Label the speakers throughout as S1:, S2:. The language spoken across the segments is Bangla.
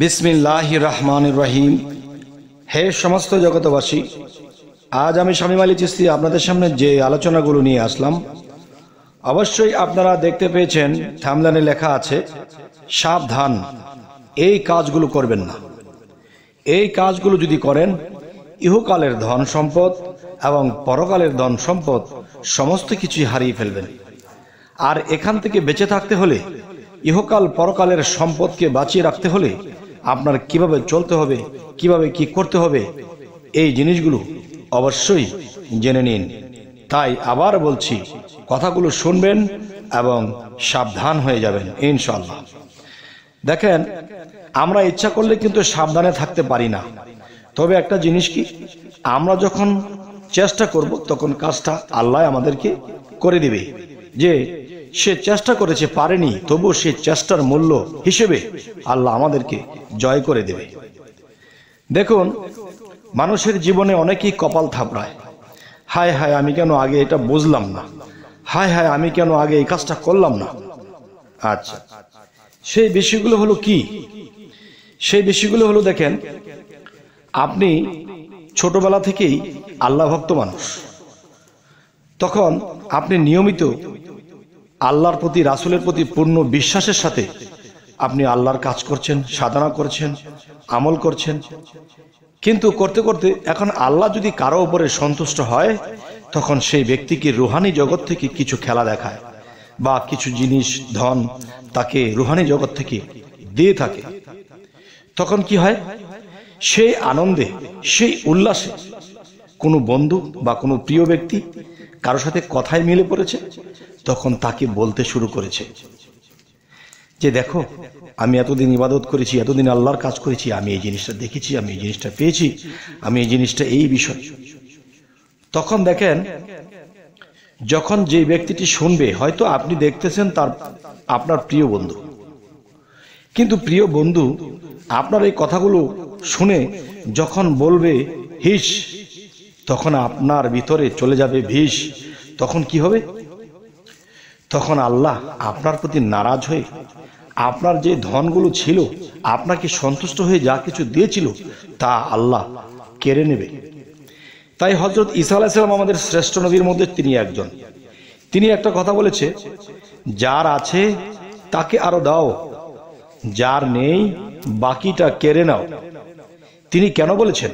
S1: বিসমিল্লাহ রহমান রহিম হে সমস্ত জগতবাসী আজ আমি স্বামী মালি চিস্তি আপনাদের সামনে যে আলোচনাগুলো নিয়ে আসলাম, অবশ্যই আপনারা দেখতে পেয়েছেন, থামলানে লেখা আছে, সাবধান, এই কাজগুলো করবেন না। এই কাজগুলো যদি করেন, ইহকালের ধন সম্পদ এবং পরকালের ধন সম্পদ সমস্ত কিছুই হারিয়ে ফেলবেন। আর এখান থেকে বেঁচে থাকতে হলে, ইহকাল পরকালের সম্পদকে বাঁচিয়ে রাখতে হলে আপনার কীভাবে চলতে হবে, কীভাবে কি করতে হবে, এই জিনিসগুলো অবশ্যই জেনে নিন। তাই আবার বলছি, কথাগুলো শুনবেন এবং সাবধান হয়ে যাবেন ইনশাল্লাহ দেখেন, আমরা ইচ্ছা করলে কিন্তু সাবধানে থাকতে পারি না। তবে একটা জিনিস কি, আমরা যখন চেষ্টা করব, তখন কাজটা আল্লাহ আমাদেরকে করে দিবে। যে সে চেষ্টা করেছে পারেনি তবু সে চেষ্টার মূল্য হিসেবে আল্লাহ আমাদেরকে জয় করে দেবে। দেখুন, মানুষের জীবনে অনেকেই কপাল থাপড়ায়। হায় হায়, আমি কেন আগে এটা বুঝলাম না? হায় হায়, আমি কেন আগে এই কাজটা করলাম না? আচ্ছা সেই বিষয়গুলো হলো কি? সেই বিষয়গুলো হলো দেখেন, আপনি ছোটবেলা থেকেই আল্লাহ ভক্ত মানুষ। তখন আপনি নিয়মিত আল্লাহর প্রতি, রাসুলের প্রতি পূর্ণ বিশ্বাসের সাথে আপনি আল্লাহর কাজ করছেন, সাধনা করছেন, আমল করছেন। কিন্তু করতে করতে এখন আল্লাহ যদি কারও উপরে সন্তুষ্ট হয়, তখন সেই ব্যক্তিকে রুহানি জগৎ থেকে কিছু খেলা দেখায়? বা কিছু জিনিস, ধন তাকে রুহানি জগৎ থেকে দিয়ে থাকে। তখন কি হয়? সেই আনন্দে, সেই উল্লাসে কোনো বন্ধু বা কোনো প্রিয় ব্যক্তি কারোর সাথে কথায় মিলে পড়েছে, তখন তাকে বলতে শুরু করেছে যে, দেখো, আমি এতদিন ইবাদত করেছি, এতদিন আল্লাহর কাজ করেছি, আমি এই জিনিসটা দেখেছি, আমি এই জিনিসটা পেয়েছি, আমি এই জিনিসটা এই বিষয়। তখন দেখেন, যখন যে ব্যক্তিটি শুনবে, হয়তো আপনি দেখতেছেন তার, আপনার প্রিয় বন্ধু। কিন্তু প্রিয় বন্ধু আপনার এই কথাগুলো শুনে যখন বলবে, হিস তখন আপনার ভিতরে চলে যাবে ভিস তখন কি হবে? তখন আল্লাহ আপনার প্রতি নারাজ হয়ে, আপনার যে ধনগুলো ছিল, আপনাকে সন্তুষ্ট হয়ে যা কিছু দিয়েছিল, তা আল্লাহ কেড়ে নেবে। তাই হজরত ইসা আলাহিসাল্লাম আমাদের শ্রেষ্ঠ নবীর মধ্যে তিনি একজন। তিনি একটা কথা বলেছে, যার আছে, তাকে আরও দাও, যার নেই, বাকিটা কেড়ে নাও। তিনি কেন বলেছেন?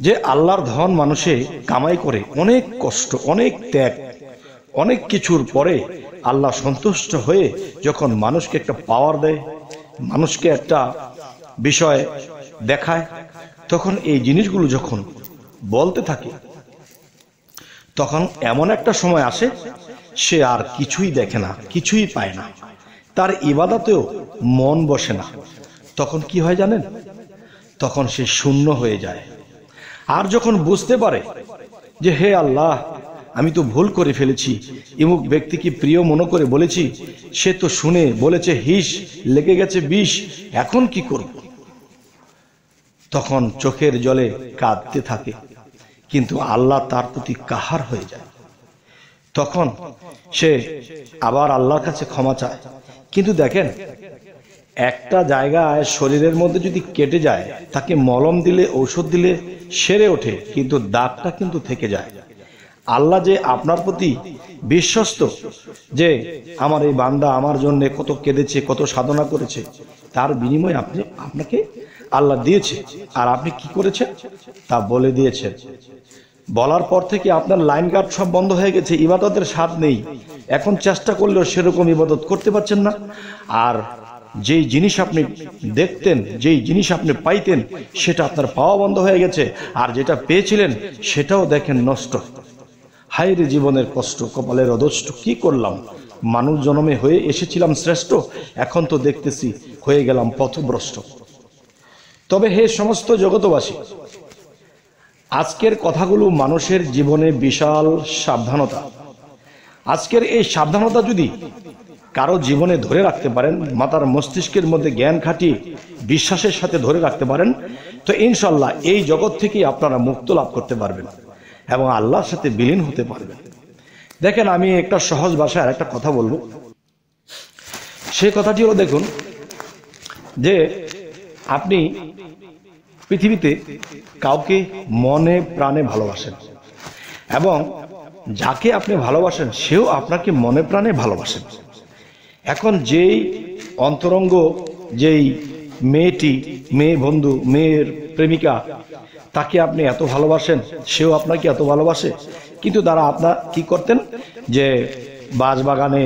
S1: যে আল্লাহর ধন মানুষে কামাই করে অনেক কষ্ট, অনেক ত্যাগ, অনেক কিছুর পরে আল্লাহ সন্তুষ্ট হয়ে যখন মানুষকে একটা পাওয়ার দেয়, মানুষকে একটা বিষয় দেখায়, তখন এই জিনিসগুলো যখন বলতে থাকে, তখন এমন একটা সময় আসে, সে আর কিছুই দেখে না, কিছুই পায় না। তার ইবাদাতেও মন বসে না। তখন কি হয় জানেন? তখন সে শূন্য হয়ে যায়। আর যখন বুঝতে পারে যে হে আল্লাহ, আমি তো ভুল করে ফেলেছি। ইমুক ব্যক্তিকে প্রিয় মনে করে বলেছি, সে তো শুনে বলেছে, হিস, লেগে গেছে বিষ, এখন কি করব? তখন চোখের জলে কাঁদতে থাকে। কিন্তু আল্লাহ তার প্রতি কাহার হয়ে যায়। তখন সে আবার আল্লাহর কাছে ক্ষমা চায়। কিন্তু দেখেন একটা জায়গায় শরীরের মধ্যে যদি কেটে যায়, তাকে মলম দিলে, ঔষধ দিলে সেরে ওঠে, কিন্তু দাগটা কিন্তু থেকে যায়। আল্লাহ যে আপনার প্রতি বিশ্বস্ত যে আমার এই বান্দা আমার জন্য কত কেঁদেছে, কত সাধনা করেছে, তার বিনিময়ে আপনি, আপনাকে আল্লাহ দিয়েছে। আর আপনি কি করেছেন? তা বলে দিয়েছেন। বলার পর থেকে আপনার লাইন গার্ড সব বন্ধ হয়ে গেছে, ইবাদতের স্বাদ নেই। এখন চেষ্টা করলেও সেরকম ইবাদত করতে পারছেন না। আর যেই জিনিস আপনি দেখতেন, যেই জিনিস আপনি পাইতেন, সেটা আপনার পাওয়া বন্ধ হয়ে গেছে। আর যেটা পেয়েছিলেন, সেটাও দেখেন নষ্ট। হাইরে জীবনের কষ্ট, কপালের অদষ্ট কি করলাম? মানুষ জনমে হয়ে এসেছিলাম শ্রেষ্ঠ, এখন তো দেখতেছি হয়ে গেলাম পথভ্রষ্ট। তবে হে সমস্ত জগতবাসী আজকের কথাগুলো মানুষের জীবনে বিশাল সাবধানতা। আজকের এই সাবধানতা যদি কারও জীবনে ধরে রাখতে পারেন, মাতার মস্তিষ্কের মধ্যে জ্ঞান খাটিয়ে বিশ্বাসের সাথে ধরে রাখতে পারেন, তো ইনশাল্লাহ এই জগৎ থেকেই আপনারা মুক্ত লাভ করতে পারবেন এবং আল্লাহর সাথে বিলীন হতে পারবেন। দেখেন, আমি একটা সহজ ভাষায় আর একটা কথা বলব। সে কথাটি হলো, দেখুন, যে আপনি পৃথিবীতে কাউকে মনে প্রাণে ভালোবাসেন এবং যাকে আপনি ভালোবাসেন, সেও আপনাকে মনে প্রাণে ভালোবাসেন। এখন যেই অন্তরঙ্গ, যেই মেয়েটি, মেয়ে বন্ধু, মেয়ের প্রেমিকা, তাকে আপনি এত ভালোবাসেন, সেও আপনাকে এত ভালোবাসে। কিন্তু তারা আপনার কি করতেন? যে বাগানে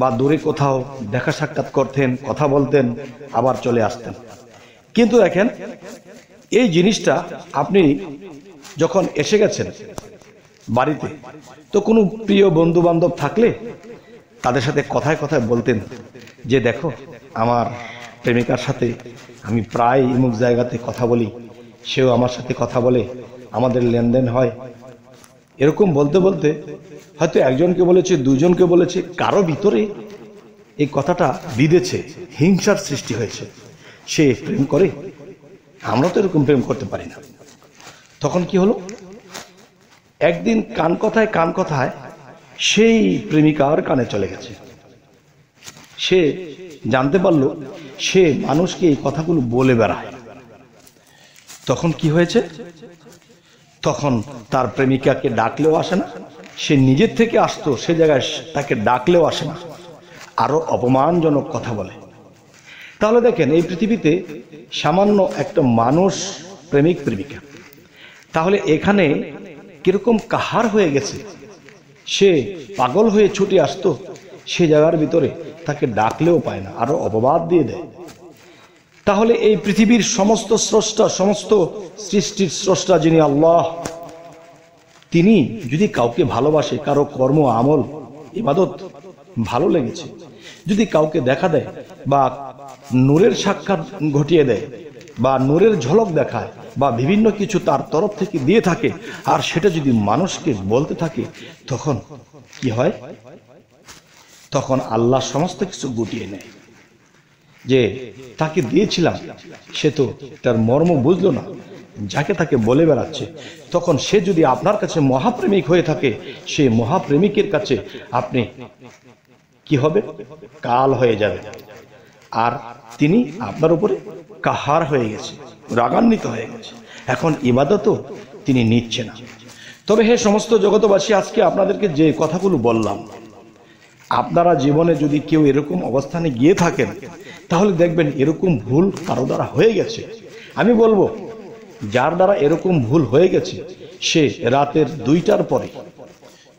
S1: বা দূরে কোথাও দেখা সাক্ষাৎ করতেন, কথা বলতেন, আবার চলে আসতেন। কিন্তু দেখেন, এই জিনিসটা আপনি যখন এসে গেছেন বাড়িতে, তো কোনো প্রিয় বন্ধু বান্ধব থাকলে তাদের সাথে কথায় কথায় বলতেন যে, দেখো, আমার প্রেমিকার সাথে আমি প্রায় ইমুক জায়গাতে কথা বলি। সেও আমার সাথে কথা বলে, আমাদের লেনদেন হয়। এরকম বলতে বলতে হয়তো একজনকে বলেছে, দুজনকে বলেছে, কারও ভিতরে এই কথাটা বিঁধেছে, হিংসার সৃষ্টি হয়েছে। সে প্রেম করে, আমরা তো এরকম প্রেম করতে পারি না। তখন কি হলো? একদিন কান কথায় কান কথায় সেই প্রেমিকার কানে চলে গেছে। সে জানতে পারল, সে মানুষকে এই কথাগুলো বলে বেড়ায়। তখন কি হয়েছে? তখন তার প্রেমিকাকে ডাকলেও আসে না, সে নিজের থেকে আসতো, সে জায়গায় তাকে ডাকলেও আসে না। আরও অপমানজনক কথা বলে। তাহলে দেখেন, এই পৃথিবীতে সামান্য একটা মানুষ প্রেমিক, প্রেমিকা। তাহলে এখানে কীরকম কাহার হয়ে গেছে? সে পাগল হয়ে ছুটে আসতো। সে জায়গার ভিতরে তাকে ডাকলেও পায় না, আরও অপবাদ দিয়ে দেয়। তাহলে এই পৃথিবীর সমস্ত স্রষ্টা, সমস্ত সৃষ্টির স্রষ্টা যিনি আল্লাহ, তিনি যদি কাউকে ভালোবাসে, কারও কর্ম, আমল, ইবাদত ভালো লেগেছে, যদি কাউকে দেখা দেয় বা নূরের সাক্ষাৎ ঘটিয়ে দেয় বা নূরের ঝলক দেখায় বা বিভিন্ন কিছু তার তরফ থেকে দিয়ে থাকে, আর সেটা যদি মানুষকে বলতে থাকে, তখন কি হয়? তখন আল্লাহ সমস্ত কিছু গুটিয়ে নেয়। যে তাকে দিয়েছিলাম, সে তো তার মর্ম বুঝলো না, যাকে তাকে বলে বেড়াচ্ছে। তখন সে যদি আপনার কাছে মহাপ্রেমিক হয়ে থাকে, সে মহাপ্রেমিকের কাছে আপনি কি হবে? কাল হয়ে যাবে। আর তিনি আপনার উপরে কাহার হয়ে গেছে। রাগান্বিত হয়ে গেছে। এখন ইবাদতও তিনি নিচ্ছে না। তবে হে সমস্ত জগতবাসী আজকে আপনাদেরকে যে কথাগুলো বললাম, আপনারা জীবনে যদি কেউ এরকম অবস্থানে গিয়ে থাকেন, তাহলে দেখবেন এরকম ভুল কারও দ্বারা হয়ে গেছে। আমি বলব, যার দ্বারা এরকম ভুল হয়ে গেছে, সে রাতের দুইটার পরে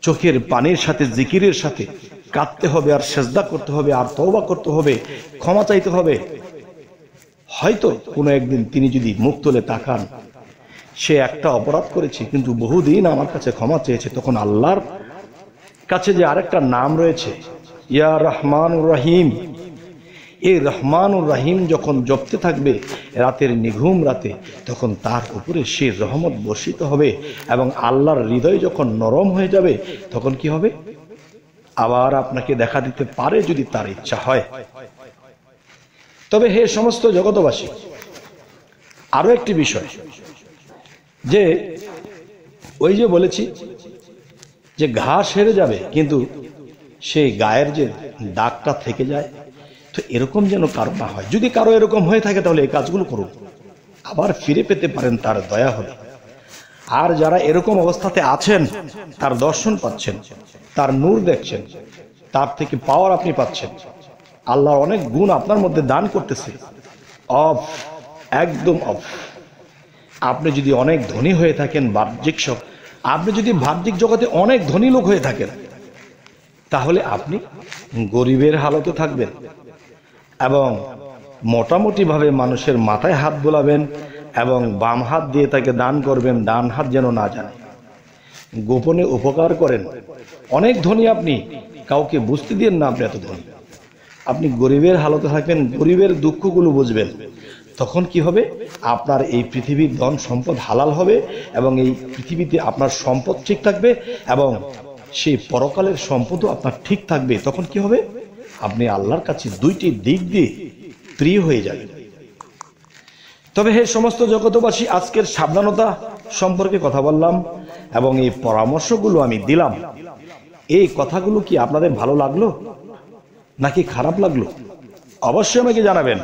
S1: চোখের পানির সাথে, জিকিরের সাথে কাঁদতে হবে, আর সেজদা করতে হবে, আর তওবা করতে হবে, ক্ষমা চাইতে হবে হয়তো কোনো একদিন তিনি যদি মুখ তুলে তাকান, সে একটা অপরাধ করেছে, কিন্তু বহুদিন আমার কাছে ক্ষমা চেয়েছে, তখন আল্লাহর কাছে যে আরেকটা নাম রয়েছে, ইয়া রহমান রাহিম। এই রহমানুর রাহিম যখন জপতে থাকবে, রাতের নিঘুম রাতে, তখন তার উপরে সে রহমত বর্ষিত হবে এবং আল্লাহর হৃদয় যখন নরম হয়ে যাবে, তখন কি হবে? আবার আপনাকে দেখা দিতে পারে যদি তার ইচ্ছা হয়। তবে হে সমস্ত জগতবাসী আরও একটি বিষয় যে ওই যে বলেছি যে ঘাস হেরে যাবে, কিন্তু সেই গায়ের যে দাগটা থেকে যায়, তো এরকম যেন কারও না হয়। যদি কারও এরকম হয়ে থাকে, তাহলে এই কাজগুলো করুন। আবার ফিরে পেতে পারেন তার দয়া হলে। আর যারা এরকম অবস্থাতে আছেন, তার দর্শন পাচ্ছেন, তার নূর দেখছেন, তার থেকে পাওয়ার আপনি পাচ্ছেন। আল্লাহর অনেক গুণ আপনার মধ্যে দান করতেছে। অফ, একদম অফ। আপনি যদি অনেক ধনী হয়ে থাকেন, বাহ্যিক সব, আপনি যদি বাহ্যিক জগতে অনেক ধনী লোক হয়ে থাকেন, তাহলে আপনি গরিবের হালতে থাকবেন এবং মোটামুটিভাবে মানুষের মাথায় হাত বোলাবেন এবং বাম হাত দিয়ে তাকে দান করবেন, ডান হাত যেন না জানে। গোপনে উপকার করেন। অনেক ধনী আপনি, কাউকে বুঝতে দিন না আপনি এত ধনী। আপনি গরিবের হালতে থাকবেন, গরিবের দুঃখগুলো বুঝবেন। তখন কি হবে? আপনার এই পৃথিবীর ধন সম্পদ হালাল হবে এবং এই পৃথিবীতে আপনার সম্পদ ঠিক থাকবে এবং সেই পরকালের সম্পদও আপনার ঠিক থাকবে। তখন কি হবে? আপনি আল্লাহর কাছে দুইটি দিক দিয়ে প্রিয় হয়ে যাবেন। তবে হে সমস্ত জগতবাসী আজকের সাবধানতা সম্পর্কে কথা বললাম এবং এই পরামর্শগুলো আমি দিলাম। এই কথাগুলো কি আপনাদের ভালো লাগল? নাকি খারাপ লাগল? অবশ্যই আমাকে জানাবেন।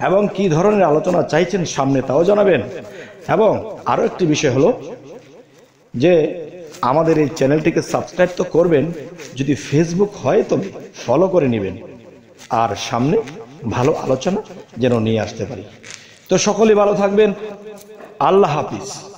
S1: এবং কি ধরনের আলোচনা চাইছেন সামনে তাও জানাবেন। এবং আরও একটি বিষয় হলো যে, আমাদের এই চ্যানেলটিকে সাবস্ক্রাইব তো করবেন, যদি ফেসবুক হয় তবে ফলো করে নেবেন। আর সামনে ভালো আলোচনা যেন নিয়ে আসতে পারি। তো সকলে ভালো থাকবেন। আল্লাহ হাফিজ।